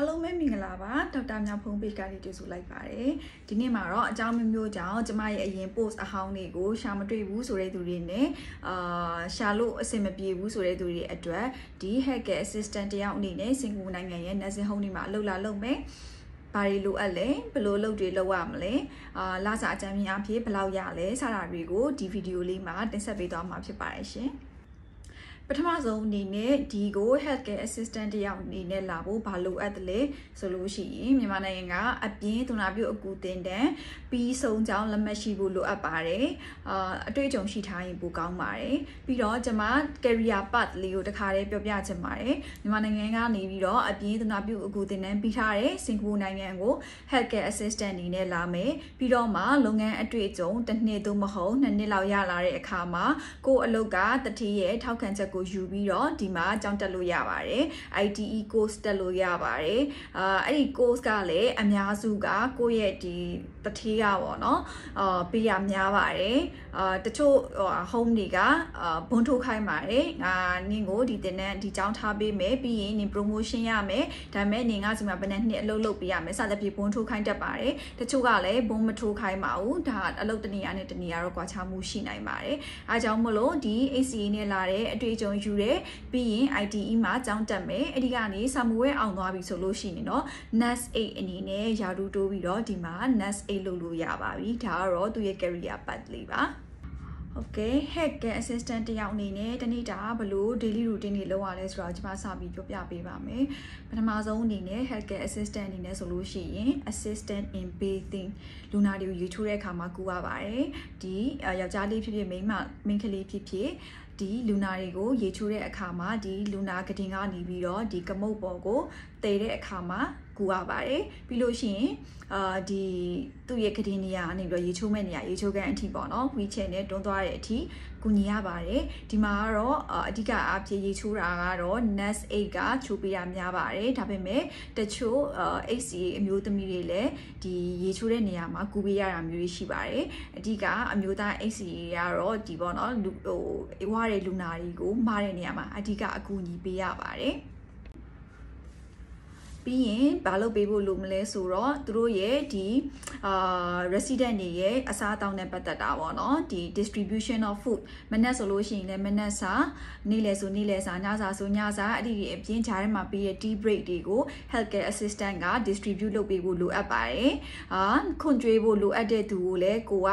အားလုံးပဲမင်္ဂလာပါဒေါက်တာမြောင်ဖုံးပေကလေးတွေ့ဆိုလိုက်ပါတယ်ဒီနေ့မှာတော့အကြောင်းမျိုးမျိုးကြောင့်ကျမရဲ့အရင် post အဟောင်းတွေကိုရှာမတွေ့ဘူးဆိုတဲ့သူတွေနဲ့အာရှာလို့အဆင်မပြေဘူးဆိုတဲ့သူတွေအတွက်ဒီ hacker assistant တယောက်အနေနဲ့စင်ကာပူနိုင်ငံရဲ့ nursing home တွေမှာအလုပ်လာလုပ်မယ်ဘာတွေလိုအပ်လဲဘယ်လိုလုပ်တွေလုပ်ရမလဲအာလာစာအကြမ်းမြင်အဖြစ်ဘယ်လောက်ရလဲစတာတွေကိုဒီဗီဒီယိုလေးမှာတင်ဆက်ပေးသွားမှာဖြစ်ပါတယ်ရှင်။ ပထမဆုံးအနေနဲ့ဒီကို healthcare assistant တယောက်အနေနဲ့လာဖို့ဘာလိုအပ်တယ်လဲဆိုလို့ရှိရင်မြန်မာနိုင်ငံကအပြင်းသူနာပြုအကူတင်တန်းပြီးဆုံးကြောင်းလက်မှတ်ရှိဖို့လိုအပ်ပါတယ်အာအတွေ့အကြုံရှိထားရင်ပိုကောင်းပါတယ်ပြီးတော့ကျွန်မ career path လေးကိုတခါတည်းပြောပြချင်ပါတယ်မြန်မာနိုင်ငံကနေပြီးတော့အပြင်းသူနာပြုအကူတင်တန်းပြီးထားတဲ့စင်ကာပူနိုင်ငံကို healthcare assistant အနေနဲ့လာမယ်ပြီးတော့မှလုပ်ငန်းအတွေ့အကြုံတစ်နှစ်သို့မဟုတ်နှစ်နှစ်လောက်ရလာတဲ့အခါမှာကိုယ်အလုပ်ကတတိရဲ့ထောက်ခံချက်ကိုယူပြီးတော့ဒီမှာကြောင်းတက်လို့ရပါတယ် ITE course တက်လို့ရပါတယ်အာအဲ့ဒီ course ကလည်းအများစုကကိုယ့်ရဲ့ဒီတထေးကပေါ့နော်အာပေးရများပါတယ်အာတချို့ home တွေကအာဘွန်ထိုးခိုင်းပါတယ်ငါနင်းကိုဒီတင်တဲ့ဒီကြောင်းထားပေးမယ်ပြီးရင်နင် promotion ရမယ်ဒါပေမဲ့နင်ကဒီမှာဘယ်နှစ်နှစ်အလုပ်လုပ်ပေးရမယ်စသဖြင့်ဘွန်ထိုးခိုင်းတတ်ပါတယ်တချို့ကလည်းဘွန်မထိုးခိုင်းပါဘူးဒါအလုပ်တနေရာနဲ့တနေရာတော့ကွာခြားမှုရှိနိုင်ပါတယ်အားကြောင့်မလို့ဒီ ACA နဲ့လာတဲ့အတွေ့အကြုံယူတယ်ပြီးရင် ITE မှာကျောင်းတက်မယ်အဲ့ဒီကနေစာမွေးအောင်သွားပြီဆိုလို့ရှိရင်တော့ NAS 8အနေနဲ့ယာတူတိုးပြီးတော့ဒီမှာ NAS 8လုပ်လို့ရပါပြီဒါကတော့သူရဲ့ career path လေးပါဟုတ်ကဲ့ hacker assistant တယောက်အနေနဲ့တနေ့တာဘလို့ daily routine တွေလုပ်ရလဲဆိုတော့ကျွန်မစပြီးပြောပြပေးပါမယ်ပထမဆုံးအနေနဲ့ hacker assistant အနေနဲ့ဆိုလို့ရှိရင် assistant in bathing လူနာတွေကိုရေချိုးတဲ့အခါမှာကူရပါတယ်ဒီယောက်ျားလေးဖြစ်ဖြစ်မိန်းမမိန်းကလေးဖြစ်ဖြစ် ဒီလူနာတွေကိုရေချိုးတဲ့အခါမှာဒီလူနာကတင်ကနေပြီးတော့ဒီကမုတ်ပေါ်ကိုတည်တဲ့အခါမှာ ကူရပါတယ်ပြီးလို့ရှိရင်အာဒီသူ့ရဲ့ကတင်နေရာကနေပြီးတော့ရေချိုးမဲ့နေရာရေချိုးကန်အထိပေါ့နော်ဝီချယ်နဲ့တွန်းသွားတဲ့အထိကူညီရပါတယ်ဒီမှာကတော့အဓိကအားဖြင့်ရေချိုးတာကတော့ NAS 8ကချိုးပေးရများပါတယ်ဒါပေမဲ့တချို့ HCA အမျိုးသမီးတွေလည်းဒီရေချိုးတဲ့နေရာမှာကူပေးရတာမျိုးရှိပါတယ်အဓိကအမျိုးသား HCA ကတော့ဒီပေါ့နော်လူဟိုအဝါတဲ့လူနာတွေကိုမားတဲ့နေရာမှာအဓိကအကူအညီပေးရပါတယ် ပြီးရင်ဘာလုပ်ပေးဖို့လိုမလဲဆိုတော့သူတို့ရဲ့ဒီအာ resident တွေရဲ့အစားအသောက်နဲ့ပတ်သက်တာပေါ့နော်ဒီ distribution of food မနက်ဆိုလို့ရှိရင်လည်းမနက်စာနေ့လယ်ဆိုနေ့လယ်စာညစာဆိုညစာအဲ့ဒီအပြင်ဂျားထဲမှာပေးတဲ့ tea break တွေကို healthcare assistant က distribute လုပ်ပေးဖို့လိုအပ်ပါတယ်အာခွန်ကြွေးဖို့လိုအပ်တဲ့သူကိုလည်းကိုက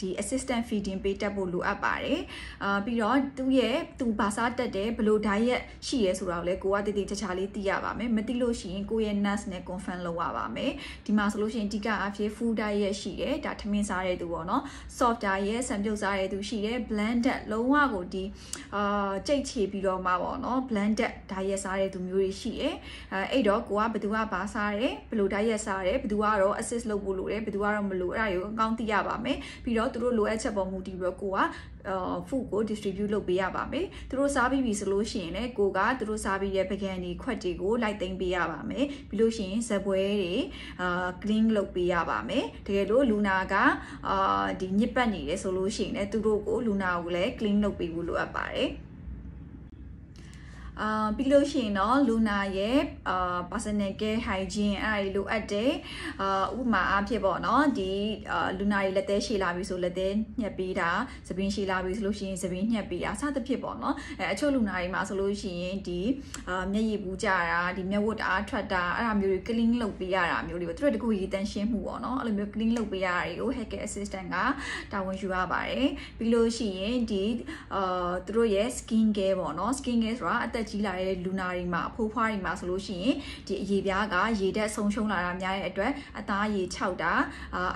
ဒီ assistant feeding ပေးတတ်ဖို့လိုအပ်ပါတယ်အာပြီးတော့သူ့ရဲ့သူဘာစားတက်တယ်ဘယ်လို diet ရှိရဲဆိုတာကိုလည်းကိုကတည်တည်ချာချာလေးသိရပါမယ်မသိလို့ရှိရင်ကိုရဲ့ nurse နဲ့ confirm လုပ်ရပါမယ်ဒီမှာဆိုလို့ရှိရင်အဓိကအဖြစ် food diet ရှိတယ်ဒါထမင်းစားတဲ့သူပေါ့နော် soft diet ဆန်ပြုတ်စားတဲ့သူရှိတယ် blended လုံးဝကိုဒီအာကြိတ်ချေပြီးတော့မှပေါ့နော် blended diet စားတဲ့သူမျိုးတွေရှိတယ်အဲအဲ့တော့ကိုကဘယ်သူကဘာစားတယ်ဘယ်လို diet စားတယ်ဘယ်သူကတော့ assist လုပ်ဖို့လိုတယ်ဘယ်သူကတော့မလိုအဲ့ဒါကိုအကောင်းသိရပါမယ်ပြီးတော့တော့သူတို့လိုအပ်ချက်ပေါ်မူတည်ပြီးတော့ကိုကအာ food ကို distribute လုပ်ပေးရပါမယ်သူတို့စားပြီးပြီဆိုလို့ရှိရင်လည်းကိုကသူတို့စားပြီးတဲ့ပကံတွေခွက်တွေကိုလိုက်သိမ်းပေးရပါမယ်ပြီးလို့ရှိရင်ဇပွဲတွေအာ clean လုပ်ပေးရပါမယ်တကယ်လို့လူနာကအာဒီညစ်ပတ်နေတယ်ဆိုလို့ရှိရင်လည်းသူတို့ကိုလူနာကိုလည်း clean လုပ်ပေးဖို့လိုအပ်ပါတယ် အာပြီးလို့ရှိရင်တော့လူနာရဲ့အာ personal care hygiene အဲ့ဒါလိုအပ်တယ်အာဥပမာအားဖြင့်ပေါ့နော်ဒီအာလူနာတွေလက်သေးရှည်လာပြီဆိုလက်သေးညှက်ပေးတာသပင်းရှည်လာပြီဆိုလို့ရှိရင်သပင်းညှက်ပေးတာစသဖြင့်ပေါ့နော်အဲအချို့လူနာတွေမှာဆိုလို့ရှိရင်ဒီအာမျက်ရည်ပူကြတာဒီမျက်ဝတ်အားထွက်တာအဲ့ဒါမျိုးတွေ clean လုပ်ပေးရတာမျိုးတွေပေါ့သူတို့တကူရည်တန်းရှင်းမှုပေါ့နော်အဲ့လိုမျိုး clean လုပ်ပေးရတာတွေကို hacker assistant ကတာဝန်ယူရပါတယ်ပြီးလို့ရှိရင်ဒီအာသူတို့ရဲ့ skin care ပေါ့နော် skin care ဆိုတာအသက်ကြီးလာတဲ့လူနာတွေမှာအဖိုးဖွားတွေမှာဆိုလို့ရှိရင်ဒီအရေပြားကရေဓာတ်ဆုံးရှုံးလာတာများတဲ့အတွက်အသားရေခြောက်တာ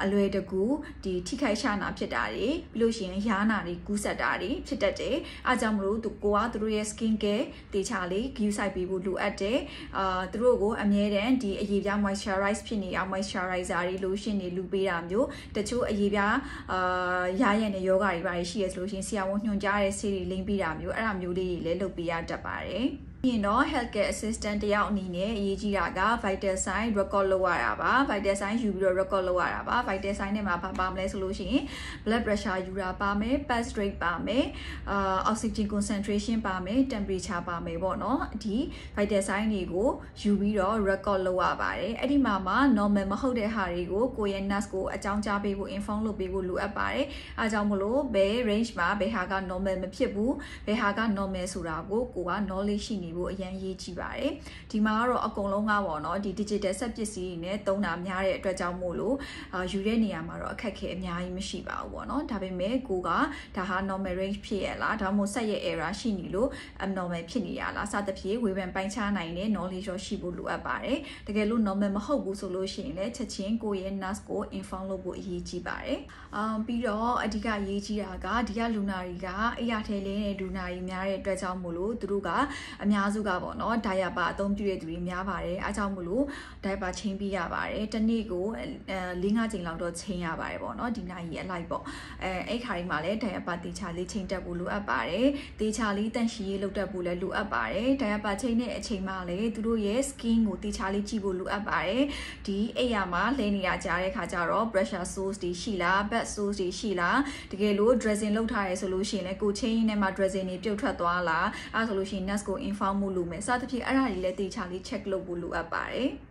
အလွယ်တကူဒီထိခိုက်ရှာနာဖြစ်တာတွေပြီးလို့ရှိရင်ရားနာတွေကူးဆက်တာတွေဖြစ်တတ်တယ်အားကြောင့်မလို့သူကိုကသူတို့ရဲ့ skin care တေချာလေး view site ပေးဖို့လိုအပ်တယ်အာသူတို့ကိုအမြဲတမ်းဒီအရေပြား moisturize ဖြစ်နေအောင် moisturizer တွေ lotion တွေလူပေးတာမျိုးတချို့အရေပြားအာရရတဲ့ယောဂတွေပါရှိရဆိုလို့ရှိရင်ဆရာဝန်ညွှန်ကြားတဲ့ဆေးတွေလိမ့်ပေးတာမျိုးအဲ့ဒါမျိုးလေးတွေလည်းလုပ်ပေးရတတ်ပါတယ်ပြီး ရင်တော့ healthcare assistant တယောက်အနေနဲ့အရေးကြီးတာက vital sign record လုပ်ရတာပါ vital sign ယူပြီးတော့ record လုပ်ရတာပါ vital sign နဲ့မှာဘာပါမလဲဆိုလို့ရှိရင် blood pressure ယူတာပါမယ် pulse rate ပါမယ်အာ oxygen concentration ပါမယ် temperature ပါမယ်ပေါ့နော်ဒီ vital sign တွေကိုယူပြီးတော့ record လုပ်ရပါတယ်အဲ့ဒီမှာမှာ normal မဟုတ်တဲ့ဟာတွေကိုကိုယ့်ရဲ့ nurse ကိုအကြောင်းကြားပေးဖို့ inform လုပ်ပေးဖို့လိုအပ်ပါတယ်အားကြောင့်မလို့ဘယ် range မှာဘယ်ဟာက normal မဖြစ်ဘူးဘယ်ဟာက normal ဆိုတာကိုကိုက knowledge ရှိနေဖို့အရင်ရေးကြည့်ပါတယ်ဒီမှာကတော့အကုန်လုံးကပေါ့နော်ဒီ digital ဆက်ပစ္စည်းတွေနဲ့သုံးတာများတဲ့အတွက်ကြောင့်မို့လို့အာယူတဲ့နေရာမှာတော့အခက်အခဲအများကြီးမရှိပါဘူးပေါ့နော်ဒါပေမဲ့ကိုကဒါဟာ normal range ဖြစ်ရလားဒါမှမဟုတ်ဆက်ရဲ့ error ရှိနေလို့ abnormal ဖြစ်နေရလားစသဖြင့်ဝေဖန်ပိုင်းခြားနိုင်တဲ့ knowledge ရောရှိဖို့လိုအပ်ပါတယ်တကယ်လို့ normal မဟုတ်ဘူးဆိုလို့ရှိရင်လည်းချက်ချင်းကိုရဲ့ nurse ကို inform လုပ်ဖို့အရေးကြီးပါတယ်အာပြီးတော့အဓိကအရေးကြီးတာကဒီကလူနာတွေကအရာထဲလေးနဲ့လူနာတွေများတဲ့အတွက်ကြောင့်မို့လို့သူတို့ကအများစုကပေါ့နော်ဒိုင်ယာပါအသုံးပြုတဲ့သူတွေများပါတယ်အားကြောင့်မို့လို့ဒိုင်ပါချင်းပေးရပါတယ်တနေ့ကိုအဲ၄၅ချိန်လောက်တော့ချင်းရပါတယ်ပေါ့နော်ဒီနိုင်ကြီးအလိုက်ပေါ့အဲအဲ့ခါဒီမှာလည်းဒိုင်ယာပါတေချာလေးချင်းတက်ဖို့လိုအပ်ပါတယ်တေချာလေးတန့်ရှည်ရေးလုပ်တတ်ဖို့လည်းလိုအပ်ပါတယ်ဒိုင်ယာပါချင်းတဲ့အချိန်မှာလည်းသူတို့ရဲ့ skin ကိုတေချာလေးကြည့်ဖို့လိုအပ်ပါတယ်ဒီအိပ်ရမှာလဲနေရကြတဲ့ခါကျတော့ pressure source တွေရှိလား back source တွေရှိလားတကယ်လို့ dressing လုပ်ထားရဲဆိုလို့ရှိရင်လည်းကိုချင်းနဲ့မှာ dressing တွေပြုတ်ထွက်သွားလားအဲဆိုလို့ရှိရင် nurse ကို inform မှုလုပ်မယ်စသဖြင့်အဲ့ဒါတွေလည်းတေချာလေး check လုပ်ဖို့လိုအပ်ပါတယ်။ um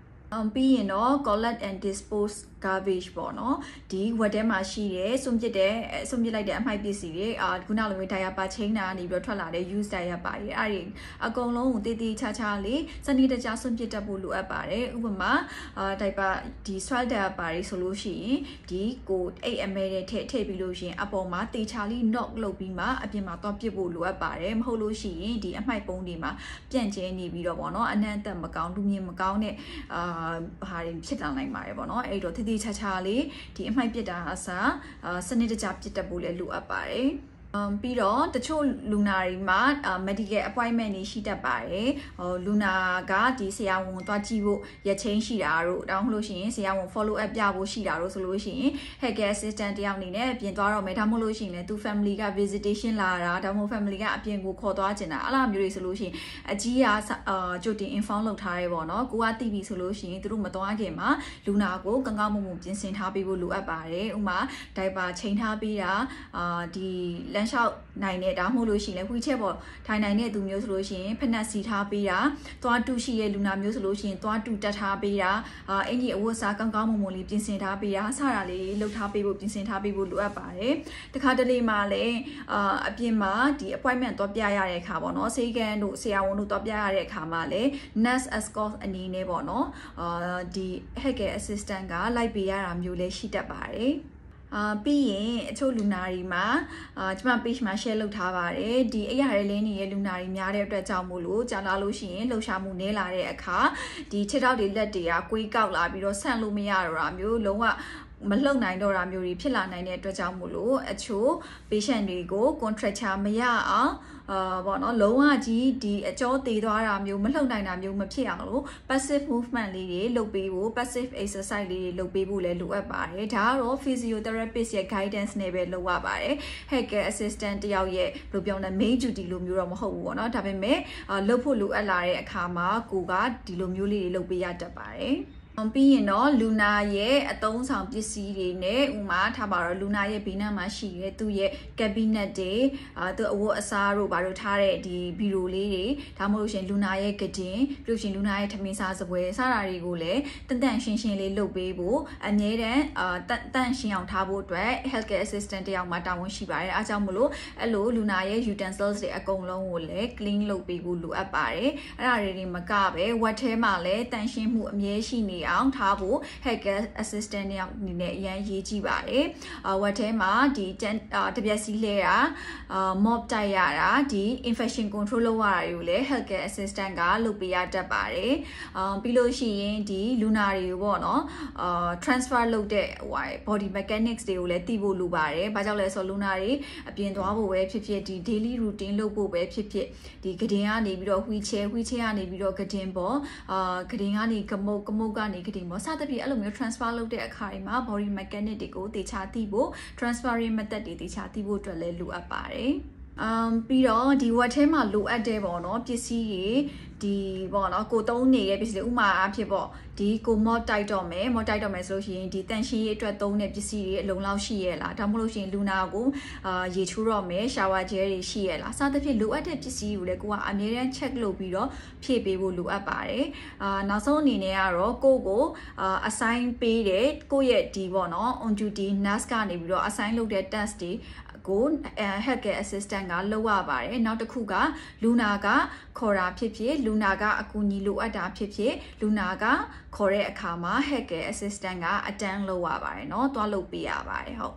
ပြီးရင်တော့ collect and dispose garbage ပေါ့နော်ဒီဝက်ထဲမှာရှိတဲ့စွန့်ပစ်တဲ့စွန့်ပစ်လိုက်တဲ့အမှိုက်ပစ္စည်းတွေအာခုနလိုမျိုး diaper chain တာနေပြီးတော့ထွက်လာတဲ့ use diaper တွေအဲ့ဒီအကုန်လုံးကိုတည်တည်ချာချာလေးစနစ်တကျစွန့်ပစ်တတ်ဖို့လိုအပ်ပါတယ်ဥပမာအာ diaper ဒီ soil diaper တွေဆိုလို့ရှိရင်ဒီကိုအိတ်အမဲတဲ့ထည့်ထည့်ပြီးလို့ရှိရင်အပေါ်မှာတေချာလေး knock လုပ်ပြီးမှအပြင်မှာတော့ပစ်ဖို့လိုအပ်ပါတယ်မဟုတ်လို့ရှိရင်ဒီအမှိုက်ပုံးတွေမှာပြန့်ကျဲနေပြီးတော့ပေါ့နော်အနံ့အသက်မကောင်းလူမြင်မကောင်းတဲ့အာဟာတွေဖြစ်လာနိုင်ပါတယ်ပေါ့နော်အဲ့တော့တည်တည်ချာချာလေးဒီအမှိုက်ပစ်တာအစားအာစနစ်တကျပစ်တတ်ဖို့လည်းလိုအပ်ပါတယ် um ပြီးတော့တချို့လူနာတွေမှာ medical appointment တွေရှိတတ်ပါတယ်ဟိုလူနာကဒီဆရာဝန်သွားကြည့်ဖို့ရက်ချင်းရှိတာတို့တောင်းလို့ရှိရင်ဆရာဝန် follow up ပြဖို့ရှိတာတို့ဆိုလို့ရှိရင် healthcare assistant တယောက်အနေနဲ့ပြင်သွားတော့မယ်ဒါမှမဟုတ်လို့ရှိရင်လည်းသူ family က visitation လာတာဒါမှမဟုတ် family ကအပြင်ကိုခေါ်သွားကျင်တာအဲ့လိုမျိုးတွေဆိုလို့ရှိရင်အကြီးကအာကြိုတင် inform လုပ်ထားရဲပေါ့နော်ကိုကသိပြီဆိုလို့ရှိရင်သူတို့မသွားခင်မှာလူနာကိုကောင်းကောင်းမွန်မွန်ပြင်ဆင်ထားပေးဖို့လိုအပ်ပါတယ်ဥမာ diaper ချိန်ထားပေးတာအာဒီလမ်းလျှောက်နိုင်တဲ့ဒါမှမဟုတ်လို့ရှိရင်လည်းဝီချက်ပေါ်ထိုင်နိုင်တဲ့သူမျိုးဆိုလို့ရှိရင်ဖက်နက်စီထားပေးတာသွားတူရှိရဲ့လူနာမျိုးဆိုလို့ရှိရင်သွားတူတက်ထားပေးတာအာအင်ကြီးအဝတ်စားကောင်းကောင်းမွန်မွန်လေးပြင်ဆင်ထားပေးတာစတာလေးလှုပ်ထားပေးဖို့ပြင်ဆင်ထားပေးဖို့လိုအပ်ပါတယ်တခါတလေမှာလည်းအာအပြင်မှာဒီ appointment သွားပြရတဲ့အခါပေါ့နော်ဆေးကန်တို့ဆရာဝန်တို့သွားပြရတဲ့အခါမှာလည်း nurse escort အနေနဲ့ပေါ့နော်အာဒီ healthcare assistant ကလိုက်ပေးရတာမျိုးလည်းရှိတတ်ပါတယ် အာပြီးရင်အချို့လူနာတွေမှာအာကျွန်မ page မှာ share လုပ်ထားပါတယ်ဒီအရာတွေလင်းနေတဲ့လူနာတွေများတဲ့အတွက်ကြောင့်မို့လို့ကြာလာလို့ရှိရင်လှုပ်ရှားမှုနည်းလာတဲ့အခါဒီခြေထောက်တွေလက်တွေကကွေးကောက်လာပြီးတော့ဆန့်လို့မရတော့တာမျိုးလုံးဝမလှုပ်နိုင်တော့တာမျိုးတွေဖြစ်လာနိုင်တဲ့အတွက်ကြောင့်မို့လို့အချို့ patient တွေကို contracture မရအောင် အာပေါ့နော်လုံးဝကြီးဒီအကျော်တည်သွားတာမျိုးမလှုပ်နိုင်တာမျိုးမဖြစ်အောင်လို့ passive movement လေးတွေလုပ်ပေးဖို့ passive exercise လေးတွေလုပ်ပေးဖို့လည်းလိုအပ်ပါတယ်ဒါကတော့ physiotherapist ရဲ့ guidance နဲ့ပဲလုပ်ရပါတယ် healthcare assistant တယောက်ရဲ့ဘယ်လိုပြောလဲ main duty လိုမျိုးတော့မဟုတ်ဘူးပေါ့နော်ဒါပေမဲ့လုပ်ဖို့လိုအပ်လာတဲ့အခါမှာကိုကဒီလိုမျိုးလေးတွေလုပ်ပေးရတတ်ပါတယ် ပြီးရင်တော့လူနာရဲ့အသုံးဆောင်ပစ္စည်းတွေနဲ့ဥမာထားပါတော့လူနာရဲ့ဘေးနားမှာရှိတဲ့သူ့ရဲ့ cabinet တွေအာသူအဝတ်အစားတို့ဘာလို့ထားတဲ့ဒီဘီရိုလေးတွေဒါမှမဟုတ်ရှင်လူနာရဲ့ကတင်ပြီးလို့ရှင်လူနာရဲ့ထမင်းစားစပွဲစတာတွေကိုလည်းတန်တန်ရှင်းရှင်းလေးလုပ်ပေးဖို့အမြဲတမ်းအာတန်တန်ရှင်းအောင်ထားဖို့အတွက် healthcare assistant တယောက်မှတာဝန်ရှိပါတယ်အားကြောင့်မလို့အဲ့လိုလူနာရဲ့ utensils တွေအကုန်လုံးကိုလည်း clean လုပ်ပေးဖို့လိုအပ်ပါတယ်အဲ့ဒါတွေမကပဲဝက်ထဲမှာလည်းတန်ရှင်းမှုအမြဲရှိနေအောင်ထားဖို့ hacker assistant တယောက်အနေနဲ့အရန်ရေးကြည့်ပါတယ်အဝက်ထဲမှာဒီတပြက်စီးလဲတာအာ mob တိုက်ရတာဒီ infection control လုပ်ရတာတွေကိုလည်း hacker assistant ကလုပ်ပေးရတတ်ပါတယ်အာပြီးလို့ရှိရင်ဒီလူနာတွေကိုပေါ့နော်အာ transfer လုပ်တဲ့ဟို body mechanics တွေကိုလည်းသိဖို့လိုပါတယ်ဘာကြောင့်လဲဆိုလူနာတွေအပြင်သွားဖို့ပဲဖြစ်ဖြစ်ဒီ daily routine လုပ်ဖို့ပဲဖြစ်ဖြစ်ဒီကတင်ကနေပြီးတော့ wheelchair wheelchair ကနေပြီးတော့ကတင်ပေါ်အာကတင်ကနေကမုတ်ကမုတ်ကနေကတင်ပေါ်စသဖြင့်အဲ့လိုမျိုး transfer လုပ်တဲ့အခါတွေမှာ body mechanic တွေကိုတေချာသိဖို့ transferring method တွေတေချာသိဖို့အတွက်လည်းလိုအပ်ပါတယ် အမ်ပြီးတော့ဒီ web ထဲမှာလိုအပ်တဲ့ပေါ့နော်ပစ္စည်းတွေဒီပေါ့နော်ကိုသုံးနေတဲ့ပစ္စည်းတွေဥမာအဖြစ်ပေါ့ဒီကို mod တိုက်တော့မယ် mod တိုက်တော့မယ်ဆိုလို့ရှိရင်ဒီတန်ရှင်းရေးအတွက်သုံးတဲ့ပစ္စည်းတွေအလုံလောက်ရှိရဲ့လားဒါမှမဟုတ်လို့ရှိရင်လူနာကိုအာရေချိုးတော့မယ် shower gel တွေရှိရဲ့လားစသဖြင့်လိုအပ်တဲ့ပစ္စည်းတွေကိုလည်းကိုကအမြဲတမ်း check လုပ်ပြီးတော့ဖြည့်ပေးဖို့လိုအပ်ပါတယ်အာနောက်ဆုံးအနေနဲ့ကတော့ကိုကိုအာ assign ပေးတဲ့ကိုရဲ့ဒီပေါ့နော် on duty nurse ကနေပြီးတော့ assign လုပ်တဲ့ test တွေ ကို healthcare assistant ကလုပ်ရပါတယ်နောက်တစ်ခုကလူနာကခေါ်တာဖြစ်ဖြစ်လူနာကအကူအညီလိုအပ်တာဖြစ်ဖြစ်လူနာကခေါ်တဲ့အခါမှာ healthcare assistant ကအတန်းလုပ်ရပါတယ်เนาะသွားလုပ်ပေးရပါတယ်ဟုတ်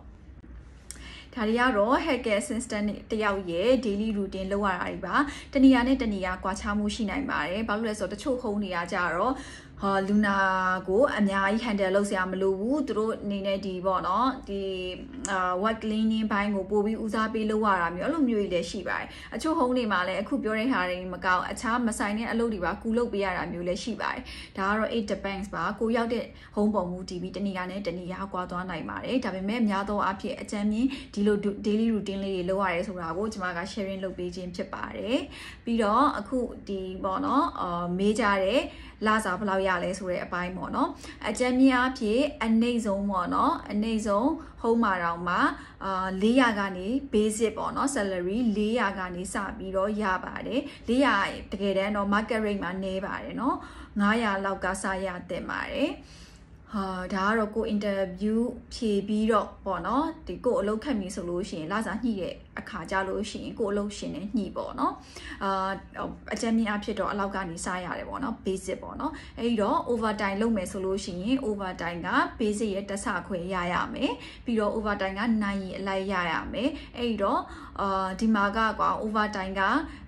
ဒါတွေကတော့ hacker assistant တယောက်ရဲ့ daily routine လုပ်ရတာတွေပါတနေရာနဲ့တနေရာကွာခြားမှုရှိနိုင်ပါတယ်ဘာလို့လဲဆိုတော့တချို့ဟုံးနေရကြတော့ ဟာလူနာကိုအများကြီး handle လုပ်စရာမလိုဘူးသူတို့အနေနဲ့ဒီပေါ့နော်ဒီအာ work cleaning ဘိုင်းကိုပို့ပြီးဦးစားပေးလုပ်ရတာမျိုးအဲ့လိုမျိုးကြီးလည်းရှိပါတယ်အချို့ဟုံးတွေမှာလည်းအခုပြောတဲ့ဟာတွေမကောက်အခြားမဆိုင်တဲ့အလုပ်တွေပါကူလုပ်ပေးရတာမျိုးလည်းရှိပါတယ်ဒါကတော့ it depends ပါကိုရောက်တဲ့ဟုံးပုံမူတည်ပြီးတနေရာနဲ့တနေရာကွာသွားနိုင်ပါတယ်ဒါပေမဲ့အများသောအားဖြင့်အကြမ်းမြင်ဒီလို daily routine လေးတွေလုပ်ရတယ်ဆိုတာကိုကျွန်မက sharing လုပ်ပေးခြင်းဖြစ်ပါတယ်ပြီးတော့အခုဒီပေါ့နော်အာမေးကြတဲ့ လာစာဘယ်လောက်ရလဲဆိုတဲ့အပိုင်းပေါ့နော်အကြမ်းမြင့်အဖြစ်အနှိမ့်ဆုံးပေါ့နော်အနှိမ့်ဆုံးဟုံးမာတောင်မှာအာ400ကနေ basic ပေါ့နော် salary 400ကနေစပြီးတော့ရပါတယ်400တကယ်တမ်းတော့ market rate မှာနေပါတယ်နော်900လောက်ကစရတင်ပါတယ်ဟာဒါကတော့ကို interview ဖြေပြီးတော့ပေါ့နော်ဒီကိုအလုပ်ခက်ပြီဆိုလို့ရှိရင်လာစားညှိတဲ့ အခါကြလို့ရှိရင်ကိုအလုပ်ရှင်နဲ့ညှိပေါ့နော်အာအကြမ်းမြင့်အဖြစ်တော့အလောက်ကနေစရတယ်ပေါ့နော် basic ပေါ့နော်အဲဒီတော့ overtime လုပ်မယ်ဆိုလို့ရှိရင် overtime က basic ရဲ့တစ်ဆခွဲရရမယ်ပြီးတော့ overtime ကနိုင်ရီအလိုက်ရရမယ်အဲဒီတော့အာဒီမှာကကွာ overtime က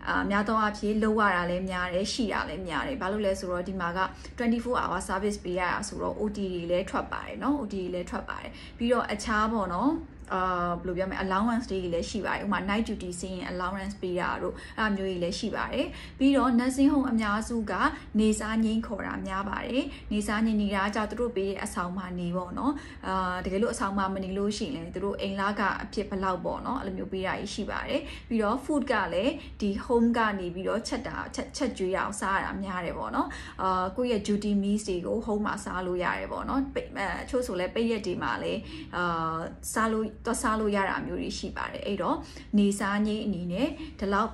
အများသောအားဖြင့်လုပ်ရတာလည်းများတယ်ရှိတာလည်းများတယ်ဘာလို့လဲဆိုတော့ဒီမှာက24 hour service ပေးရတာဆိုတော့ OT တွေလည်းထွက်ပါတယ်เนาะ OT တွေလည်းထွက်ပါတယ်ပြီးတော့အခြားပေါ့နော် အာဘယ်လိုပြောမလဲ allowance တွေလည်းရှိပါတယ်ဥပမာ night duty စီးရင် allowance ပေးတာတို့အဲ့လိုမျိုးတွေလည်းရှိပါတယ်ပြီးတော့ nursing home အများစုကနေစားငိမ့်ခေါ်တာများပါတယ်နေစားငိမ့်နေတာကြောင့်သူတို့ပေးတဲ့အဆောင်မှာနေပေါ့နော်အာတကယ်လို့အဆောင်မှာမနေလို့ရှိရင်သူတို့အိမ်လာကအဖြစ်ဘလောက်ပေါ့နော်အဲ့လိုမျိုးပေးတာရှိပါတယ်ပြီးတော့ food ကလည်းဒီ home ကနေပြီးတော့ချက်တာချက်ချက်ကျွေးရအောင်စားရတာများတယ်ပေါ့နော်အာကိုယ့်ရဲ့ duty meals တွေကို home မှာစားလို့ရတယ်ပေါ့နော်အဲချို့ဆိုလဲပိတ်ရက်တွေမှာလည်းအာစားလို့သွားစားလို့ရတာမျိုးတွေရှိပါတယ်အဲ့တော့နေစားငိမ့်အနေနဲ့ဒီလောက်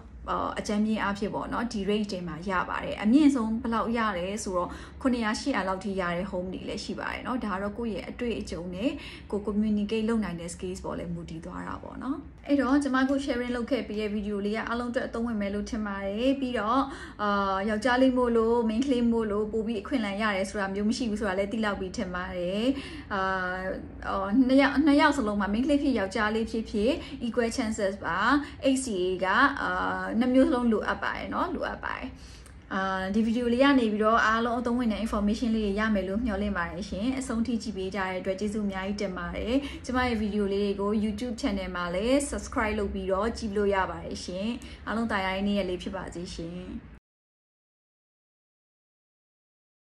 အကြမ်းမြင့်အဖြစ်ပေါ့နော်ဒီ range တွေမှာရပါတယ်အမြင့်ဆုံးဘယ်လောက်ရတယ်ဆိုတော့900 800လောက်ထိရတဲ့ home တွေလည်းရှိပါတယ်เนาะဒါကတော့ကိုယ့်ရဲ့အတွေ့အကြုံနဲ့ကို communicate လုပ်နိုင်တဲ့ skills ပေါ်လည်းမူတည်သွားတာပေါ့เนาะအဲ့တော့ကျွန်မကို sharing လုပ်ခဲ့ပြီးရဲ့ video လေးကအားလုံးအတွက်အသုံးဝင်မယ်လို့ထင်ပါတယ်ပြီးတော့အာယောက်ျားလေးမို့လို့ main ကလေးမို့လို့ပို့ပြီးအခွင့်အလမ်းရတယ်ဆိုတာမျိုးမရှိဘူးဆိုတာလည်းသိလောက်ပြီးထင်ပါတယ်အာနှစ်ယောက်နှစ်ယောက်စလုံးမှာ main ကလေးဖြစ်ယောက်ျားလေးဖြစ်ဖြစ် equal chances ပါ HCA ကအာ နှစ်မျိုးစလုံးလိုအပ်ပါတယ်เนาะလိုအပ်ပါတယ်အာဒီဗီဒီယိုလေးကနေပြီးတော့အားလုံးအသုံးဝင်တဲ့ information လေးတွေရမယ်လို့မျှော်လင့်ပါတယ်ရှင်အဆုံးထိကြည့်ပေးကြတဲ့အတွက်ကျေးဇူးအများကြီးတင်ပါတယ်ကျမရဲ့ဗီဒီယိုလေးတွေကို YouTube channel မှာလည်း subscribe လုပ်ပြီးတော့ကြည့်လို့ရပါတယ်ရှင်အားလုံးတာယာရင်းနေ့ရက်လေးဖြစ်ပါစေရှင်